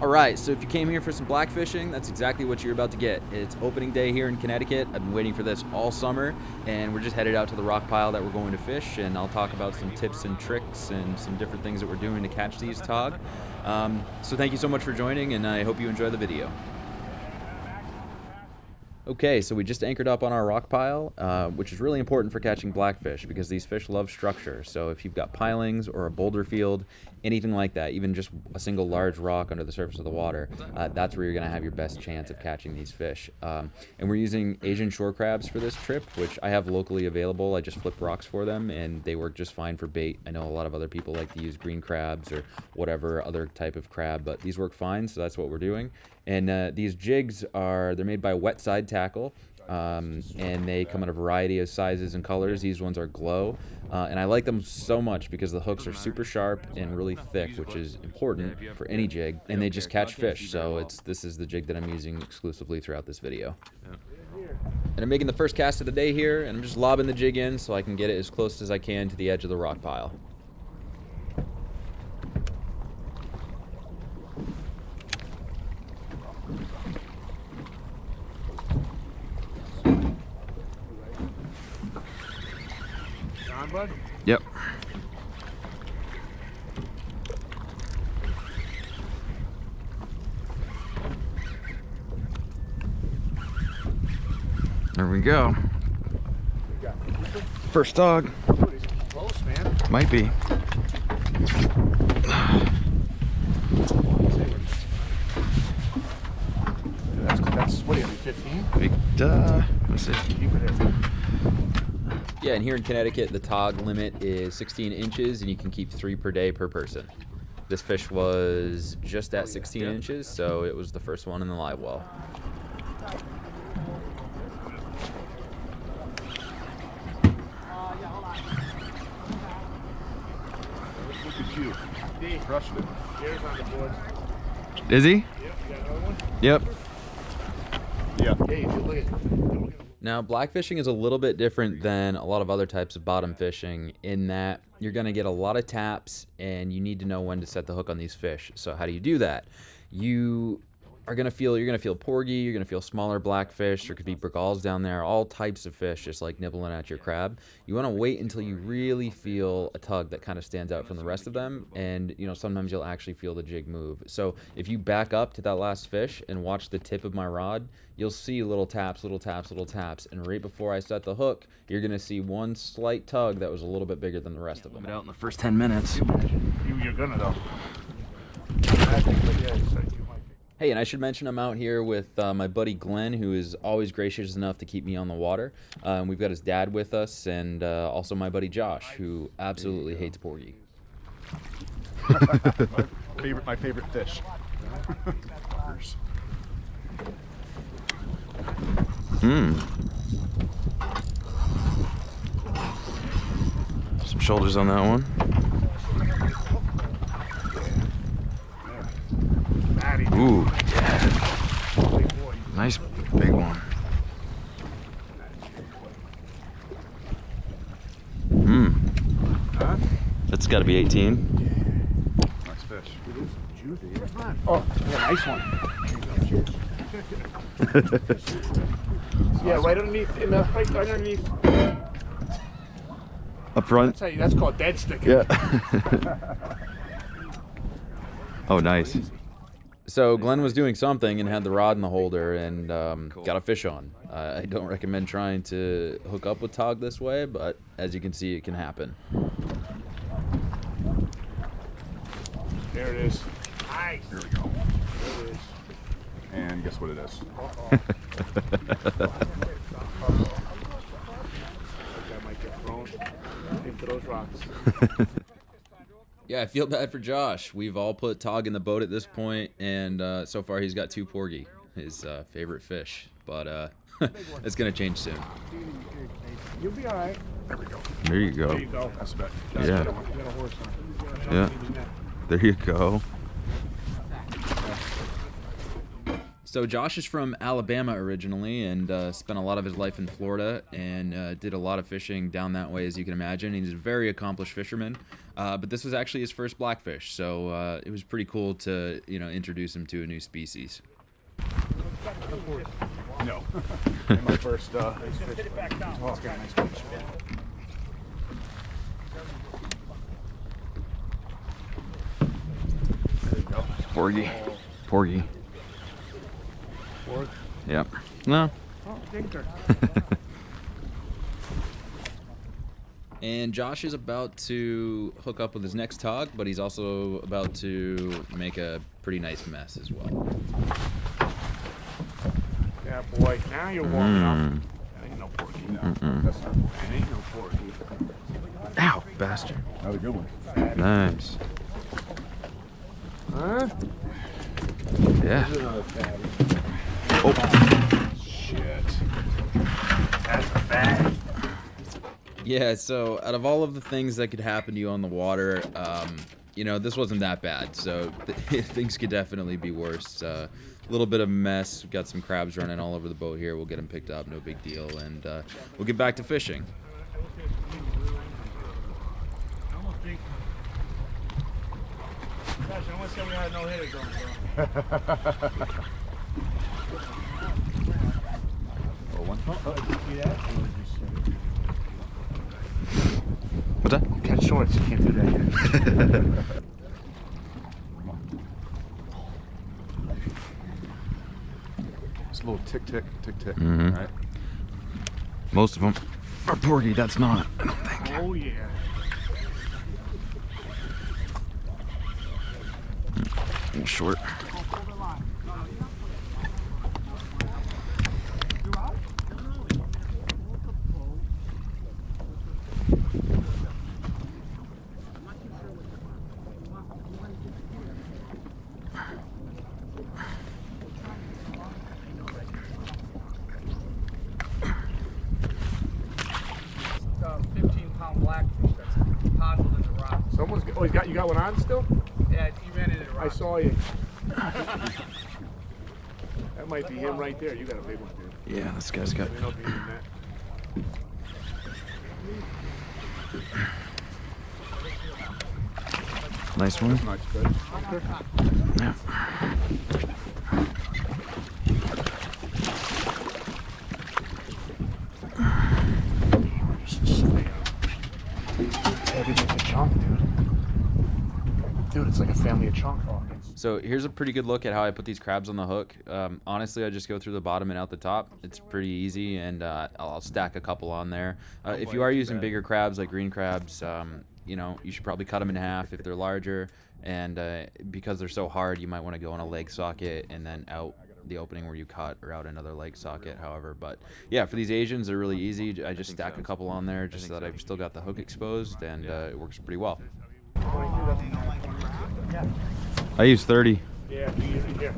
All right, so if you came here for some black fishing, that's exactly what you're about to get. It's opening day here in Connecticut. I've been waiting for this all summer, and we're just headed out to the rock pile that we're going to fish, and I'll talk about some tips and tricks and some different things that we're doing to catch these tog. Um, so thank you so much for joining, and I hope you enjoy the video. Okay, so we just anchored up on our rock pile, uh, which is really important for catching blackfish because these fish love structure. So if you've got pilings or a boulder field, anything like that, even just a single large rock under the surface of the water, uh, that's where you're going to have your best chance of catching these fish. Um, and we're using Asian shore crabs for this trip, which I have locally available. I just flip rocks for them, and they work just fine for bait. I know a lot of other people like to use green crabs or whatever other type of crab, but these work fine, so that's what we're doing. And uh, these jigs are, they're made by Wet Side Tackle. Um, and they come in a variety of sizes and colors. These ones are glow, uh, and I like them so much because the hooks are super sharp and really thick, which is important for any jig, and they just catch fish. So it's this is the jig that I'm using exclusively throughout this video. And I'm making the first cast of the day here, and I'm just lobbing the jig in so I can get it as close as I can to the edge of the rock pile. On, bud? Yep. There we go. First tog. Close, man. Might be. That's, that's what, you 15? Big duh. Let's see. Keep it in. Yeah, and here in Connecticut, the tog limit is 16 inches, and you can keep three per day per person. This fish was just at 16 inches, so it was the first one in the live well. Look at you. Crushing it. Here's on the board. Is he? Yep, you got another one? Yep. Yeah. Now, blackfishing is a little bit different than a lot of other types of bottom fishing in that you're going to get a lot of taps and you need to know when to set the hook on these fish. So, how do you do that? You are going to feel you're going to feel porgy, you're going to feel smaller blackfish, there could be bergalls down there, all types of fish just like nibbling at your crab. You want to wait until you really feel a tug that kind of stands out from the rest of them and, you know, sometimes you'll actually feel the jig move. So, if you back up to that last fish and watch the tip of my rod, you'll see little taps, little taps, little taps, and right before I set the hook, you're gonna see one slight tug that was a little bit bigger than the rest of them. Out in the first 10 minutes. You, you're gonna though. Hey, and I should mention I'm out here with uh, my buddy Glenn, who is always gracious enough to keep me on the water. Um, we've got his dad with us, and uh, also my buddy Josh, who absolutely hates porgy. favorite, my favorite fish. Hmm. Some shoulders on that one. Ooh, boy. nice big one. Hmm. Huh? That's got to be 18. Nice fish. Oh, yeah, nice one. yeah, right underneath, in the, right underneath. Up front. That's you, that's called dead sticking. Yeah. oh, nice. So Glenn was doing something and had the rod in the holder and um, got a fish on. Uh, I don't recommend trying to hook up with tog this way, but as you can see, it can happen. There it is. Nice. Here we go. There it is. And guess what it is? That might get thrown into those rocks. Yeah, I feel bad for Josh. We've all put Tog in the boat at this point, and uh, so far he's got two porgy, his uh, favorite fish. But uh, it's gonna change soon. You'll be all right. There we go. There you go. There you go. That's about. Yeah. You got a horse. Yeah. There you go. So Josh is from Alabama originally and uh, spent a lot of his life in Florida and uh, did a lot of fishing down that way, as you can imagine. He's a very accomplished fisherman, uh, but this was actually his first blackfish, so uh, it was pretty cool to you know introduce him to a new species. No. My first, uh, Hit it back down. oh, it's got nice fish. There you go. Porgy. Porgy. Fourth. Yep. No. Oh. And Josh is about to hook up with his next tog, but he's also about to make a pretty nice mess as well. Yeah, boy. Now you're warming up. Mm. That ain't no porgy. No, Mm-mm. that's not. That ain't no porgy. Ow, bastard. Another good one. Nice. Huh? Yeah. Another fatty. Oh. Shit. That's a bag. Yeah, so out of all of the things that could happen to you on the water, um, you know, this wasn't that bad. So th- things could definitely be worse. A little bit of mess. We've got some crabs running all over the boat here. We'll get them picked up, no big deal. And uh, we'll get back to fishing. I don't think. Gosh, I want to say we had no hitters on, bro. One. Did you see that? Or just, What's that? Catch shorts. You can't do that yet. It's a little tick, tick, tick, tick. mm -hmm. Right? Most of them are porgy. That's not. I don't think. Oh, yeah. Short. 15 blackfish that's ponded in the rock. Someone's. Oh, you got you got one on still? Yeah, he ran into the rock. I saw you. that might be him right there. You got a big one, dude. Yeah, this guy's got. May not be even that. Nice one. Nice fish. Yeah. Heavy like a chunk, dude. Dude, it's like a family of chunk hawkins. So here's a pretty good look at how I put these crabs on the hook. Um, honestly, I just go through the bottom and out the top. It's pretty easy, and uh, I'll I'll stack a couple on there. Uh, if you are using bigger crabs like green crabs, um, you know you should probably cut them in half if they're larger. And uh, because they're so hard, you might want to go on a leg socket and then out the opening where you cut, or out another leg socket. However, but yeah, for these Asians, they're really easy. I just stack a couple on there just so that I've still got the hook exposed, and uh, it works pretty well. I use 30. Yeah, be easy here.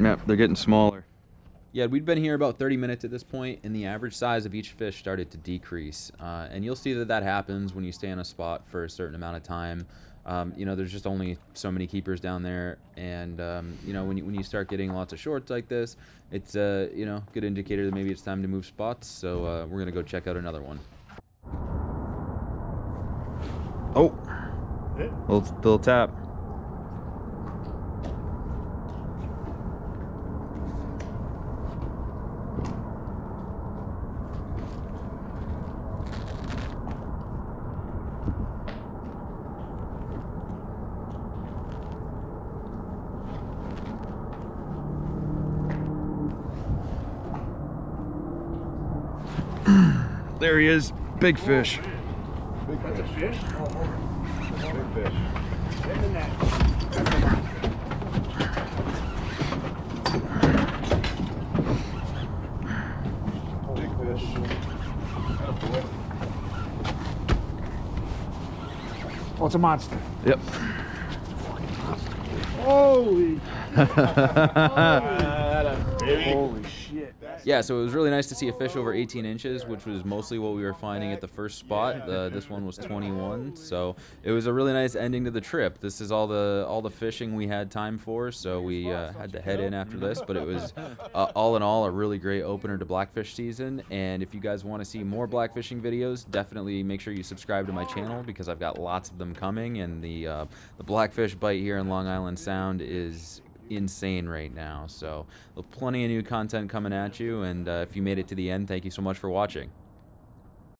Yep, they're getting smaller. Yeah, we'd been here about 30 minutes at this point, and the average size of each fish started to decrease. Uh, and you'll see that that happens when you stay on a spot for a certain amount of time. Um, you know, there's just only so many keepers down there, and um, you know, when you, when you start getting lots of shorts like this, it's a you know good indicator that maybe it's time to move spots. So uh, we're gonna go check out another one. Oh, little, little tap. There he is. Big fish. Big That's a fish. fish? Big fish. Get in the net. That's a monster. Big fish. Oh, it's a monster. Yep. Holy. Holy shit. Yeah, so it was really nice to see a fish over 18 inches, which was mostly what we were finding at the first spot. Uh, this one was 21, so it was a really nice ending to the trip. This is all the all the fishing we had time for, so we uh, had to head in after this. But it was uh, all in all a really great opener to blackfish season. And if you guys want to see more blackfishing videos, definitely make sure you subscribe to my channel because I've got lots of them coming. And the uh, the blackfish bite here in Long Island Sound is insane right now. So plenty of new content coming at you. And uh, if you made it to the end, thank you so much for watching.